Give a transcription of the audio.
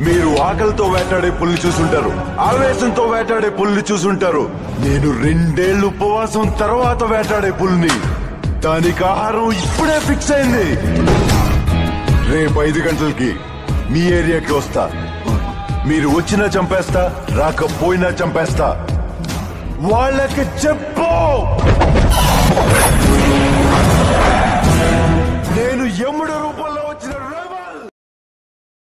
మీరు ఆకలితో వేటాడే పుల్లి చూసుంటారు ఆవేశంతో వేటాడే పుల్లి చూసుంటారు. నేను రెండేళ్ళు ఉపవాసం తర్వాత వేటాడే పుల్ని. దానికి ఆహారం ఇప్పుడే ఫిక్స్ అయింది. రేపు ఐదు గంటలకి మీ ఏరియాకి వస్తా. మీరు వచ్చినా చంపేస్తా రాకపోయినా చంపేస్తా. వాళ్ళకి చెప్పు! నేను ఎముడు